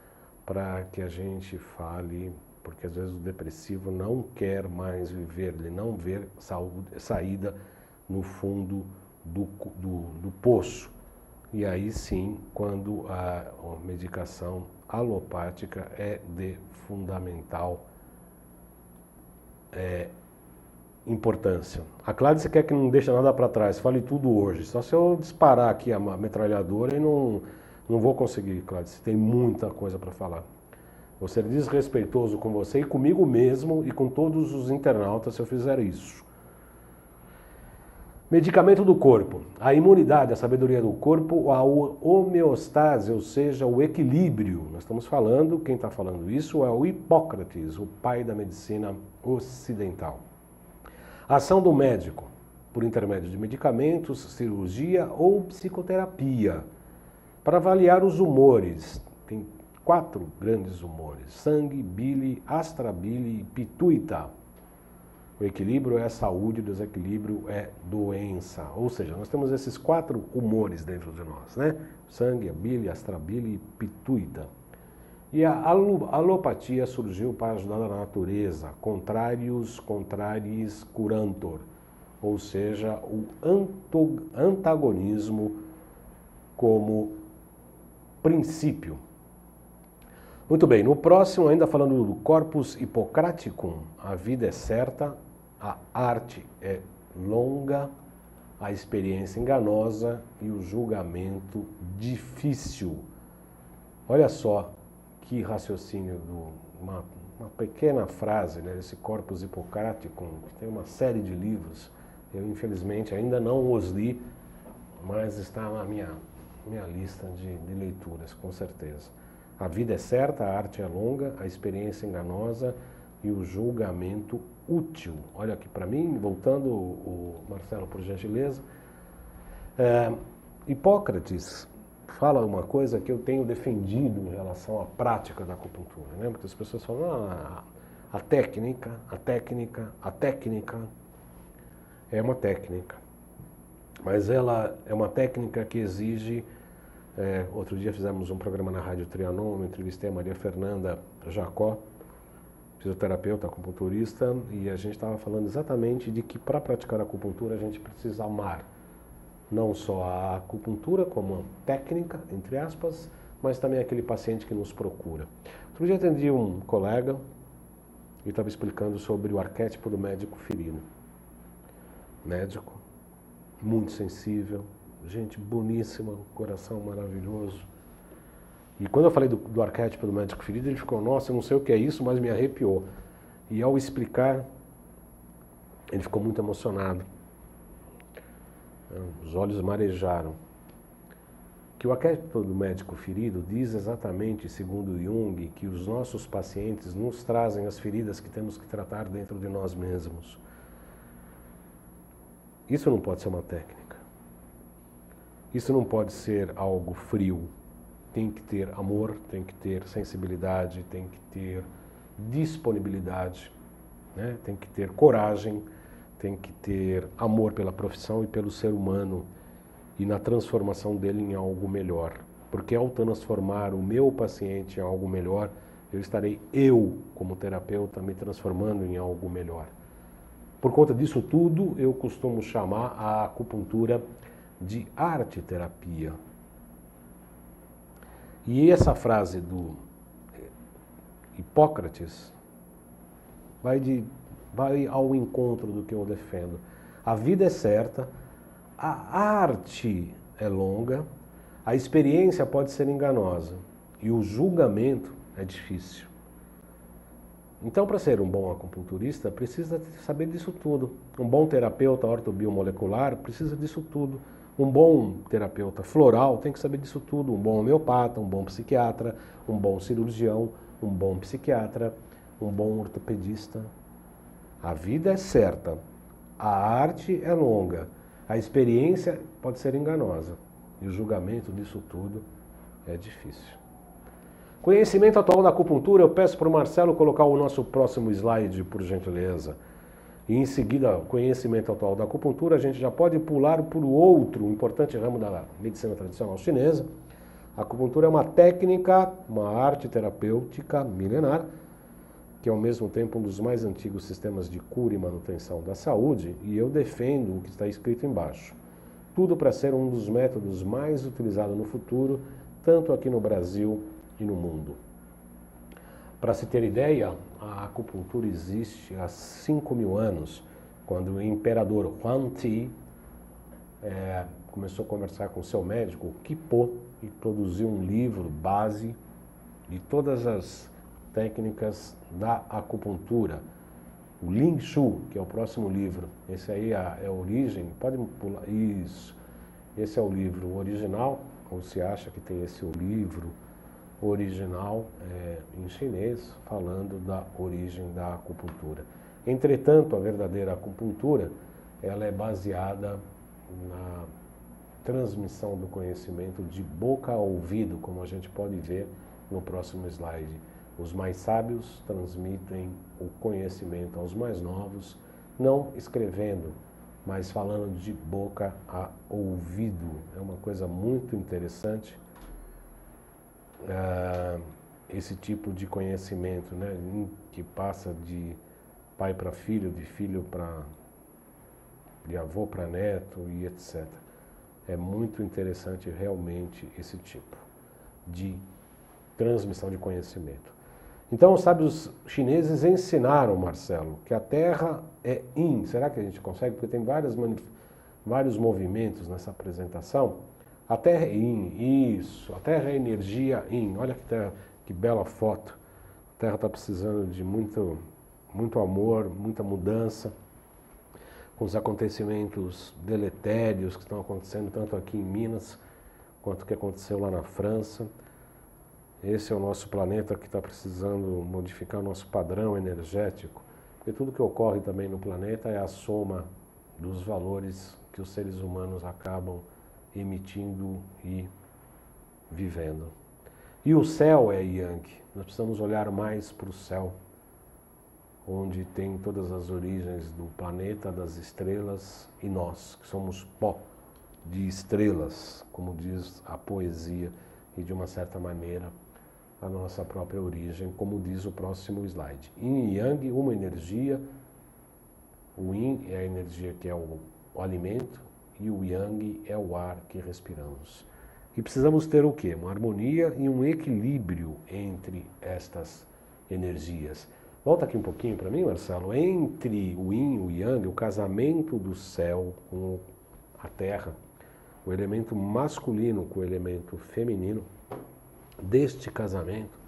Speaker 1: para que a gente fale, porque às vezes o depressivo não quer mais viver, ele não vê saúde, saída no fundo do, do, do poço. E aí sim, quando a, a medicação alopática é de fundamental é, importância. A Cláudia quer que não deixe nada para trás, fale tudo hoje. Só se eu disparar aqui a metralhadora e não, não vou conseguir, Cláudia. Tem muita coisa para falar. Vou ser desrespeitoso com você e comigo mesmo e com todos os internautas se eu fizer isso. Medicamento do corpo. A imunidade, a sabedoria do corpo, a homeostase, ou seja, o equilíbrio. Nós estamos falando, quem está falando isso é o Hipócrates, o pai da medicina ocidental. Ação do médico, por intermédio de medicamentos, cirurgia ou psicoterapia, para avaliar os humores. Tem quatro grandes humores: sangue, bile, astrabile e pituita. O equilíbrio é saúde, o desequilíbrio é doença. Ou seja, nós temos esses quatro humores dentro de nós, né? Sangue, a bile, astrabile e pituita. E a alopatia surgiu para ajudar a natureza, contrários, contraris curantor, ou seja, o antagonismo como princípio. Muito bem, no próximo, ainda falando do corpus hipocraticum, a vida é certa, a arte é longa, a experiência enganosa e o julgamento difícil. Olha só, que raciocínio, do, uma, uma pequena frase né, Corpus Hipocrático, que tem uma série de livros. Eu, infelizmente, ainda não os li, mas está na minha, minha lista de, de leituras, com certeza. A vida é certa, a arte é longa, a experiência é enganosa e o julgamento útil. Olha aqui para mim, voltando o, Marcelo, por gentileza. É, Hipócrates fala uma coisa que eu tenho defendido em relação à prática da acupuntura, né? Porque as pessoas falam, ah, a técnica, a técnica, a técnica é uma técnica, mas ela é uma técnica que exige. É, outro dia fizemos um programa na Rádio Trianon, entrevistei a Maria Fernanda Jacó, fisioterapeuta, acupunturista, e a gente estava falando exatamente de que para praticar a acupuntura a gente precisa amar não só a acupuntura como técnica, entre aspas, mas também aquele paciente que nos procura. Outro dia atendi um colega e estava explicando sobre o arquétipo do médico ferido. Médico, muito sensível, gente boníssima, coração maravilhoso. E quando eu falei do, do arquétipo do médico ferido, ele ficou, nossa, eu não sei o que é isso, mas me arrepiou. E ao explicar, ele ficou muito emocionado. Os olhos marejaram. Que o arquétipo do médico ferido diz exatamente, segundo Jung, que os nossos pacientes nos trazem as feridas que temos que tratar dentro de nós mesmos. Isso não pode ser uma técnica. Isso não pode ser algo frio. Tem que ter amor, tem que ter sensibilidade, tem que ter disponibilidade, né? tem que ter coragem tem que ter amor pela profissão e pelo ser humano e na transformação dele em algo melhor. Porque ao transformar o meu paciente em algo melhor, eu estarei eu, como terapeuta, me transformando em algo melhor. Por conta disso tudo, eu costumo chamar a acupuntura de arte terapia. E essa frase do Hipócrates vai de vai ao encontro do que eu defendo. A vida é certa, a arte é longa, a experiência pode ser enganosa e o julgamento é difícil. Então, para ser um bom acupunturista, precisa saber disso tudo. Um bom terapeuta ortobiomolecular precisa disso tudo. Um bom terapeuta floral tem que saber disso tudo. Um bom homeopata, um bom psiquiatra, um bom cirurgião, um bom psiquiatra, um bom ortopedista. A vida é certa, a arte é longa, a experiência pode ser enganosa e o julgamento disso tudo é difícil. Conhecimento atual da acupuntura, eu peço para o Marcelo colocar o nosso próximo slide, por gentileza. E em seguida, conhecimento atual da acupuntura, a gente já pode pular para o outro importante ramo da medicina tradicional chinesa. A acupuntura é uma técnica, uma arte terapêutica milenar, que é ao mesmo tempo um dos mais antigos sistemas de cura e manutenção da saúde, e eu defendo o que está escrito embaixo. Tudo para ser um dos métodos mais utilizados no futuro, tanto aqui no Brasil e no mundo. Para se ter ideia, a acupuntura existe há 5 mil anos, quando o imperador Huang Ti é, começou a conversar com seu médico, Kipo, e produziu um livro base de todas as técnicas da acupuntura. O Ling Shu, que é o próximo livro, esse aí é, é a origem, pode pular, isso, esse é o livro original, ou se acha que tem esse livro original é, em chinês, falando da origem da acupuntura. Entretanto, a verdadeira acupuntura, ela é baseada na transmissão do conhecimento de boca a ouvido, como a gente pode ver no próximo slide. Os mais sábios transmitem o conhecimento aos mais novos, não escrevendo, mas falando de boca a ouvido. É uma coisa muito interessante uh, esse tipo de conhecimento, né, que passa de pai para filho, de filho para de avô para neto e etc. É muito interessante realmente esse tipo de transmissão de conhecimento. Então, os sábios chineses ensinaram, Marcelo, que a Terra é Yin. Será que a gente consegue? Porque tem várias vários movimentos nessa apresentação. A Terra é Yin, isso. A Terra é energia Yin. Olha que, terra, que bela foto. A Terra está precisando de muito, muito amor, muita mudança, com os acontecimentos deletérios que estão acontecendo tanto aqui em Minas quanto que aconteceu lá na França. Esse é o nosso planeta que está precisando modificar o nosso padrão energético, porque tudo que ocorre também no planeta é a soma dos valores que os seres humanos acabam emitindo e vivendo. E o céu é Yang. Nós precisamos olhar mais para o céu, onde tem todas as origens do planeta, das estrelas e nós, que somos pó de estrelas, como diz a poesia, e de uma certa maneira a nossa própria origem, como diz o próximo slide. Yin e Yang, uma energia. O Yin é a energia que é o, o alimento, e o yang é o ar que respiramos. E precisamos ter o quê? Uma harmonia e um equilíbrio entre estas energias. Volta aqui um pouquinho para mim, Marcelo. Entre o yin e o yang, o casamento do céu com a terra, o elemento masculino com o elemento feminino, deste casamento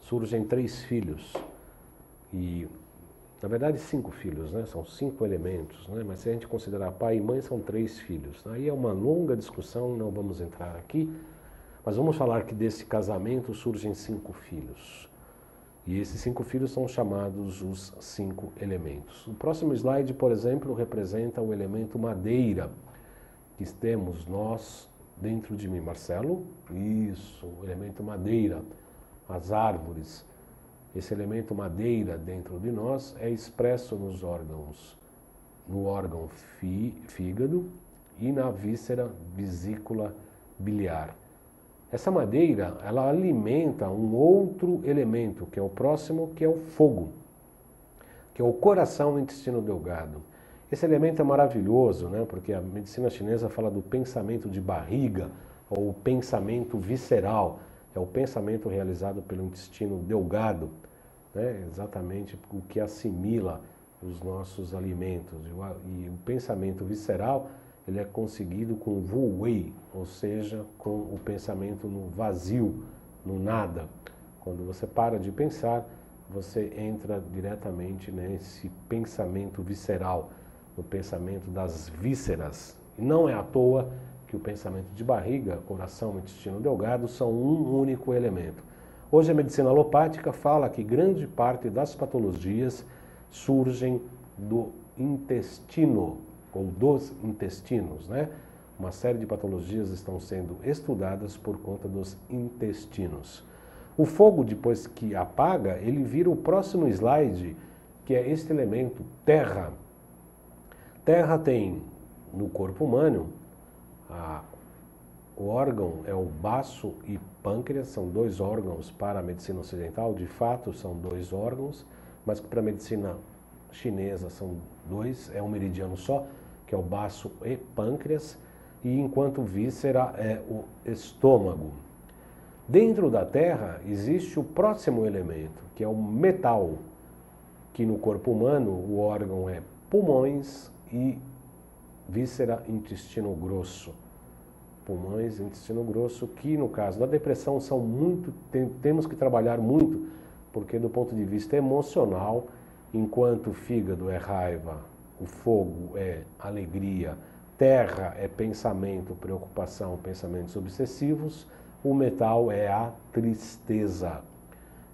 Speaker 1: surgem três filhos. E na verdade, cinco filhos, né? são cinco elementos, né? mas se a gente considerar pai e mãe, são três filhos. Aí é uma longa discussão, não vamos entrar aqui, mas vamos falar que desse casamento surgem cinco filhos. E esses cinco filhos são chamados os cinco elementos. O próximo slide, por exemplo, representa o elemento madeira, que temos nós dentro de mim. Marcelo? Isso, o elemento madeira, as árvores esse elemento madeira dentro de nós é expresso nos órgãos, no órgão fígado e na víscera vesícula biliar. Essa madeira, ela alimenta um outro elemento, que é o próximo, que é o fogo, que é o coração intestino delgado. Esse elemento é maravilhoso, né? porque a medicina chinesa fala do pensamento de barriga, ou pensamento visceral, é o pensamento realizado pelo intestino delgado, né? exatamente o que assimila os nossos alimentos. E o pensamento visceral ele é conseguido com o Wu Wei, ou seja, com o pensamento no vazio, no nada. Quando você para de pensar, você entra diretamente nesse pensamento visceral, no pensamento das vísceras. E não é à toa que o pensamento de barriga, coração intestino delgado são um único elemento. Hoje a medicina alopática fala que grande parte das patologias surgem do intestino ou dos intestinos, né? Uma série de patologias estão sendo estudadas por conta dos intestinos. O fogo, depois que apaga, ele vira o próximo slide, que é este elemento, terra. Terra tem no corpo humano, a, o órgão é o baço e pâncreas, são dois órgãos para a medicina ocidental, de fato são dois órgãos, mas que para a medicina chinesa são dois, é um meridiano só, que é o baço e pâncreas, e enquanto víscera é o estômago. Dentro da Terra existe o próximo elemento, que é o metal, que no corpo humano o órgão é pulmões e víscera intestino grosso. Pulmões intestino grosso, que no caso da depressão são muito, tem, temos que trabalhar muito, porque do ponto de vista emocional, enquanto o fígado é raiva, o fogo é alegria, terra é pensamento, preocupação, pensamentos obsessivos, o metal é a tristeza.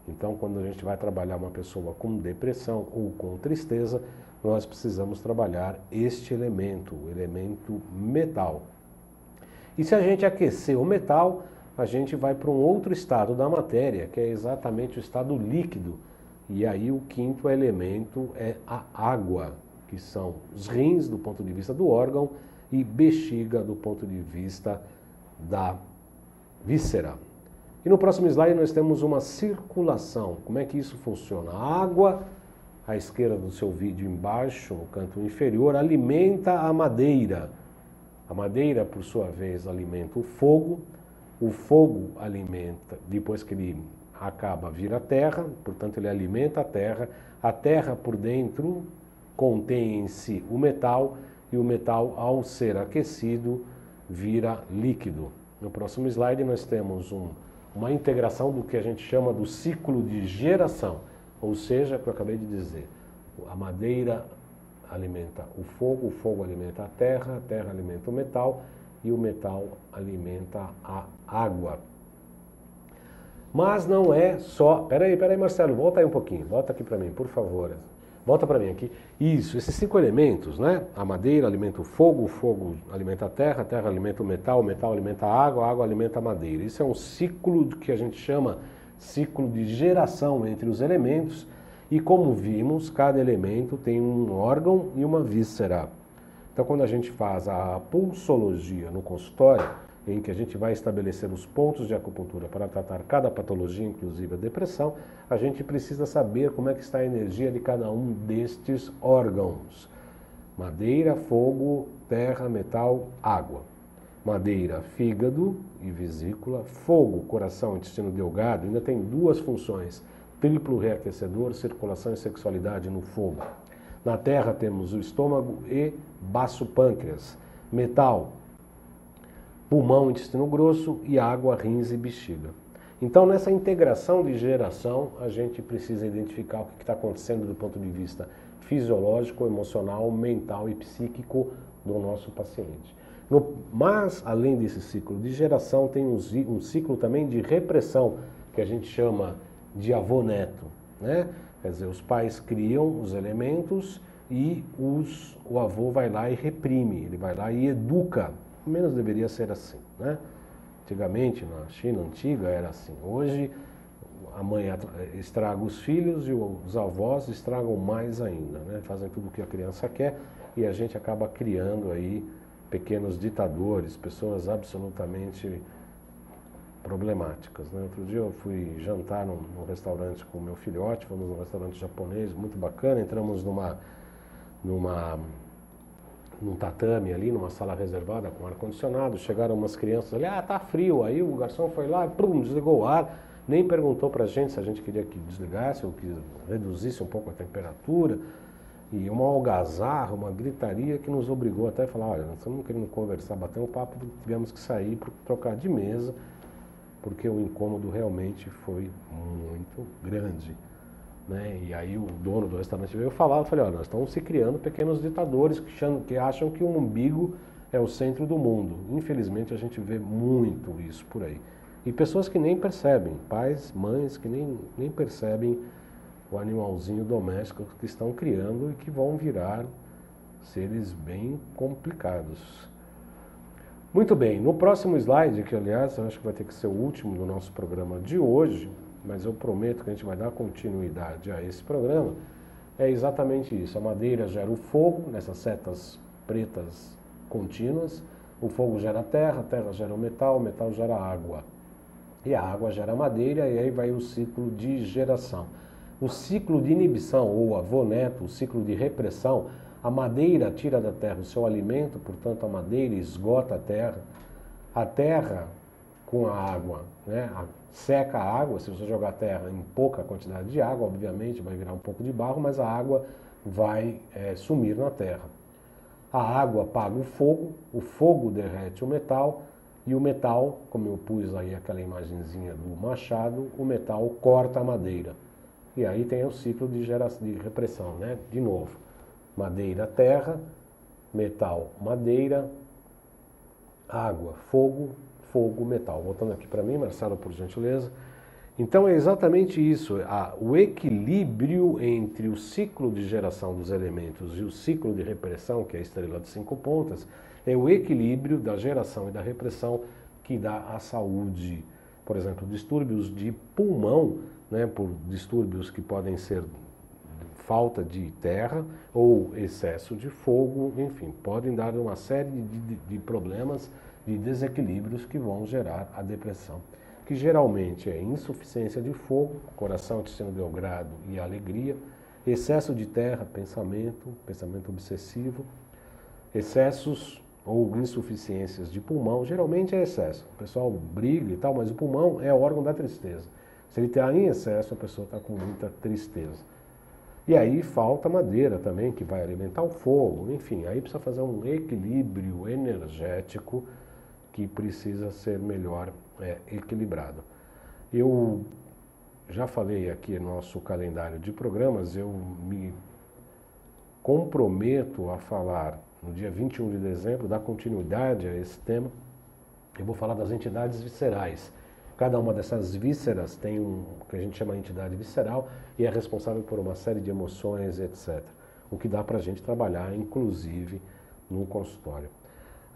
Speaker 1: Então, quando a gente vai trabalhar uma pessoa com depressão ou com tristeza, nós precisamos trabalhar este elemento, o elemento metal. E se a gente aquecer o metal, a gente vai para um outro estado da matéria, que é exatamente o estado líquido. E aí o quinto elemento é a água, que são os rins do ponto de vista do órgão e bexiga do ponto de vista da víscera. E no próximo slide nós temos uma circulação. Como é que isso funciona? A água, à esquerda do seu vídeo embaixo, no canto inferior, alimenta a madeira. A madeira, por sua vez, alimenta o fogo. O fogo alimenta, depois que ele acaba, vira terra, portanto ele alimenta a terra. A terra por dentro contém em si o metal e o metal, ao ser aquecido, vira líquido. No próximo slide nós temos um, uma integração do que a gente chama do ciclo de geração, ou seja, o que eu acabei de dizer, a madeira alimenta o fogo, o fogo alimenta a terra, a terra alimenta o metal e o metal alimenta a água. Mas não é só. Peraí, peraí, Marcelo, volta aí um pouquinho, volta aqui para mim, por favor. Volta para mim aqui. Isso, esses cinco elementos, né? A madeira alimenta o fogo, o fogo alimenta a terra, a terra alimenta o metal, o metal alimenta a água, a água alimenta a madeira. Isso é um ciclo que a gente chama ciclo de geração entre os elementos. E como vimos, cada elemento tem um órgão e uma víscera. Então, quando a gente faz a pulsologia no consultório, em que a gente vai estabelecer os pontos de acupuntura para tratar cada patologia, inclusive a depressão, a gente precisa saber como é que está a energia de cada um destes órgãos. Madeira, fogo, terra, metal, água. Madeira, fígado e vesícula. Fogo, coração, intestino delgado. Ainda tem duas funções: triplo reaquecedor, circulação e sexualidade no fogo. Na terra temos o estômago e baço pâncreas. Metal, pulmão, intestino grosso e água, rins e bexiga. Então, nessa integração de geração, a gente precisa identificar o que está acontecendo do ponto de vista fisiológico, emocional, mental e psíquico do nosso paciente. No, mas, além desse ciclo de geração, tem um, um, ciclo também de repressão, que a gente chama de avô-neto. Né? Quer dizer, os pais criam os elementos e os, o avô vai lá e reprime, ele vai lá e educa menos deveria ser assim, né? Antigamente, na China antiga, era assim. Hoje, a mãe estraga os filhos e os avós estragam mais ainda, né? Fazem tudo o que a criança quer e a gente acaba criando aí pequenos ditadores, pessoas absolutamente problemáticas. Né? Outro dia eu fui jantar num, num restaurante com o meu filhote, fomos num restaurante japonês muito bacana, entramos numa, numa num tatame ali, numa sala reservada com ar-condicionado. Chegaram umas crianças ali, ah, tá frio. Aí o garçom foi lá, prum, desligou o ar, nem perguntou pra gente se a gente queria que desligasse ou que reduzisse um pouco a temperatura. E uma algazarra, uma gritaria que nos obrigou até a falar, olha, nós estamos querendo conversar, bater um papo, tivemos que sair para trocar de mesa, porque o incômodo realmente foi muito grande. Né? E aí o dono do restaurante veio falar, eu falei, olha, nós estamos se criando pequenos ditadores que acham, que acham que o umbigo é o centro do mundo. Infelizmente a gente vê muito isso por aí. E pessoas que nem percebem, pais, mães que nem, nem percebem o animalzinho doméstico que estão criando e que vão virar seres bem complicados. Muito bem, no próximo slide, que aliás eu acho que vai ter que ser o último do nosso programa de hoje, mas eu prometo que a gente vai dar continuidade a esse programa, é exatamente isso. A madeira gera o fogo nessas setas pretas contínuas, o fogo gera terra, a terra gera o metal, o metal gera água. E a água gera madeira e aí vai o ciclo de geração. O ciclo de inibição, ou avoneto, o ciclo de repressão, a madeira tira da terra o seu alimento, portanto a madeira esgota a terra. A terra com a água, né, seca a água, se você jogar terra em pouca quantidade de água, obviamente vai virar um pouco de barro, mas a água vai é, sumir na terra. A água apaga o fogo, o fogo derrete o metal e o metal, como eu pus aí aquela imagenzinha do machado, o metal corta a madeira. E aí tem o ciclo de, geração, de repressão, né? De novo, madeira, terra, metal, madeira, água, fogo, fogo, metal. Voltando aqui para mim, Marcelo, por gentileza. Então é exatamente isso, a, o equilíbrio entre o ciclo de geração dos elementos e o ciclo de repressão, que é a estrela de cinco pontas, é o equilíbrio da geração e da repressão que dá a saúde. Por exemplo, distúrbios de pulmão, né, por distúrbios que podem ser falta de terra ou excesso de fogo, enfim, podem dar uma série de, de, problemas, de desequilíbrios que vão gerar a depressão que geralmente é insuficiência de fogo, coração, intestino delgado e alegria, excesso de terra, pensamento, pensamento obsessivo, excessos ou insuficiências de pulmão, geralmente é excesso. O pessoal briga e tal, mas o pulmão é órgão da tristeza. Se ele está em excesso, a pessoa está com muita tristeza. E aí falta madeira também, que vai alimentar o fogo, enfim, aí precisa fazer um equilíbrio energético que precisa ser melhor é, equilibrado. Eu já falei aqui no nosso calendário de programas, eu me comprometo a falar no dia 21 de dezembro, dar continuidade a esse tema. Eu vou falar das entidades viscerais. Cada uma dessas vísceras tem um que a gente chama de entidade visceral e é responsável por uma série de emoções, etc. O que dá para a gente trabalhar, inclusive, no consultório.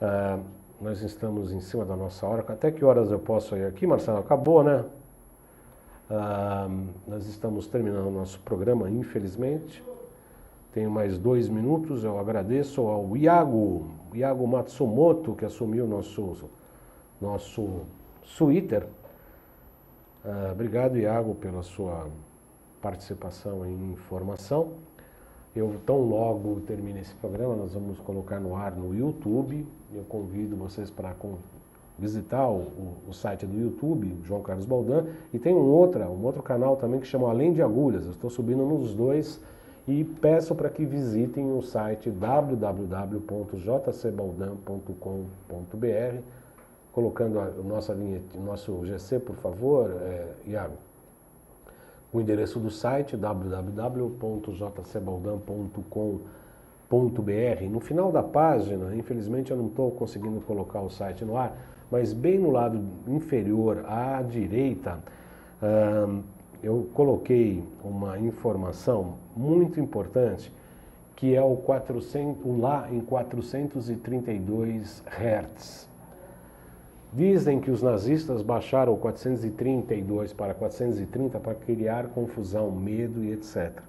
Speaker 1: Uh, nós estamos em cima da nossa hora. Até que horas eu posso ir aqui, Marcelo? Acabou, né? Ah, nós estamos terminando o nosso programa, infelizmente. Tenho mais dois minutos. Eu agradeço ao Iago, Iago Matsumoto, que assumiu nosso, nosso Twitter. Ah, obrigado, Iago, pela sua participação em informação. Eu tão logo termine esse programa, nós vamos colocar no ar no YouTube. Eu convido vocês para visitar o, o, o, site do YouTube, João Carlos Baldan, e tem um, outra, um outro canal também que chama Além de Agulhas. Eu estou subindo nos dois e peço para que visitem o site www.jcbaldan.com.br, colocando a, nossa linha, o nosso GC, por favor, é, Iago o endereço do site www.jcbaldan.com.br. No final da página, infelizmente eu não estou conseguindo colocar o site no ar, mas bem no lado inferior à direita, eu coloquei uma informação muito importante que é o, 400, o Lá em 432 Hz. Dizem que os nazistas baixaram o 432 para 430 para criar confusão, medo e etc.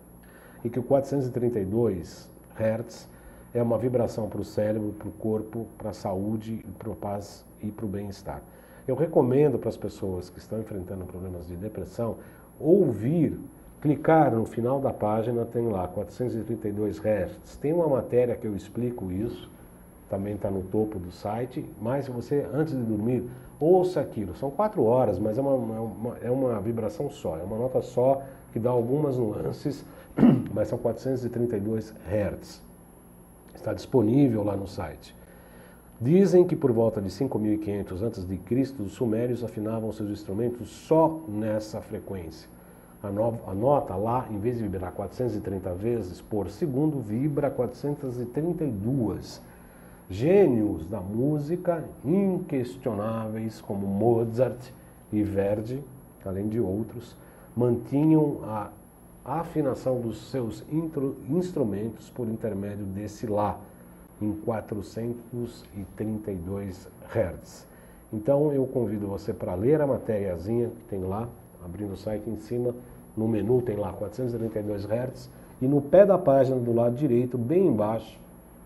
Speaker 1: E que o 432 Hz é uma vibração para o cérebro, para o corpo, para a saúde, para a paz e para o bem-estar. Eu recomendo para as pessoas que estão enfrentando problemas de depressão ouvir, clicar no final da página, tem lá 432 Hz. Tem uma matéria que eu explico isso também está no topo do site. Mas você, antes de dormir, ouça aquilo. São quatro horas, mas é uma, uma, é uma vibração só, é uma nota só que dá algumas nuances, [CLEARS THROAT] mas são 432 Hz. Está disponível lá no site. Dizem que por volta de 5.500 a.C., os sumérios afinavam seus instrumentos só nessa frequência. A, no, a, nota lá, em vez de vibrar 430 vezes por segundo, vibra 432 Gênios da música inquestionáveis como Mozart e Verdi, além de outros, mantinham a afinação dos seus instrumentos por intermédio desse Lá em 432 Hz. Então eu convido você para ler a matériazinha que tem lá, abrindo o site em cima, no menu tem lá 432 Hz e no pé da página do lado direito, bem embaixo,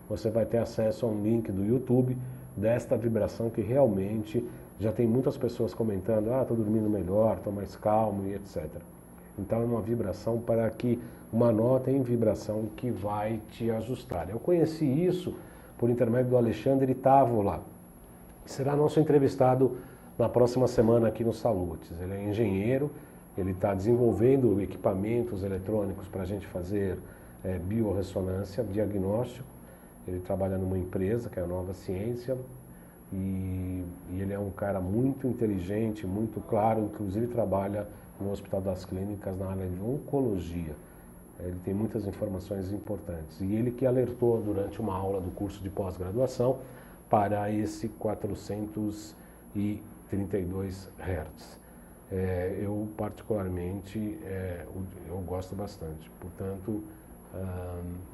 Speaker 1: você vai ter acesso a um link do YouTube desta vibração que realmente já tem muitas pessoas comentando, ah, estou dormindo melhor, estou mais calmo e etc. Então é uma vibração para que uma nota em vibração que vai te ajustar. Eu conheci isso por intermédio do Alexandre Távola, que será nosso entrevistado na próxima semana aqui no Salutes. Ele é engenheiro, ele está desenvolvendo equipamentos eletrônicos para a gente fazer é, biorressonância, diagnóstico. Ele trabalha numa empresa que é a Nova Ciência e, e ele é um cara muito inteligente, muito claro, inclusive trabalha no Hospital das Clínicas na área de oncologia. Ele tem muitas informações importantes. E ele que alertou durante uma aula do curso de pós-graduação para esse 432 Hz. É, eu particularmente é, eu gosto bastante, portanto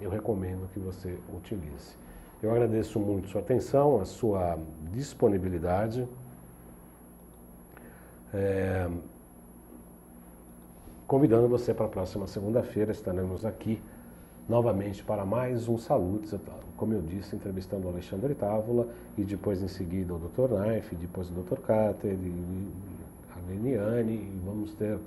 Speaker 1: eu recomendo que você utilize. Eu agradeço muito sua atenção, a sua disponibilidade. É, convidando você para a próxima segunda-feira, estaremos aqui novamente para mais um Salutes, como eu disse, entrevistando o Alexandre Távola e depois em seguida o Dr. Knife, depois o Dr. Cáter e a Leniane e vamos ter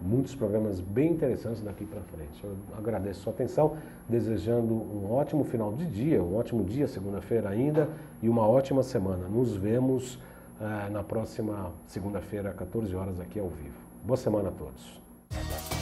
Speaker 1: muitos programas bem interessantes daqui para frente. Eu agradeço sua atenção, desejando um ótimo final de dia, um ótimo dia, segunda-feira ainda, e uma ótima semana. Nos vemos uh, na próxima segunda-feira, 14 horas, aqui ao vivo. Boa semana a todos.